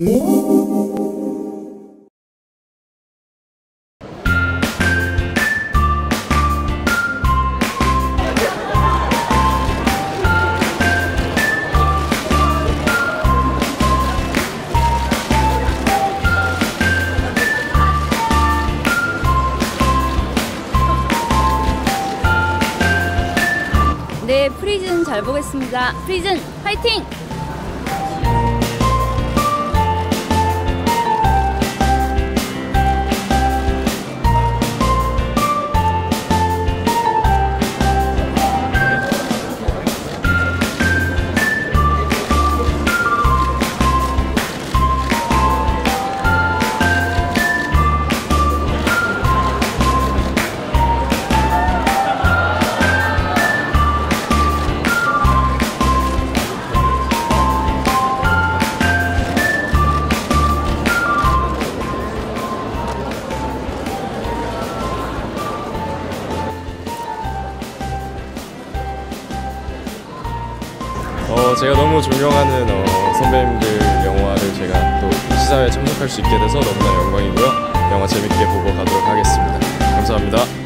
네, 프리즌 잘 보겠습니다. 프리즌 화이팅! 어, 제가 너무 존경하는 어, 선배님들 영화를 제가 또 시사회에 참석할 수 있게 돼서 너무나 영광이고요. 영화 재밌게 보고 가도록 하겠습니다. 감사합니다.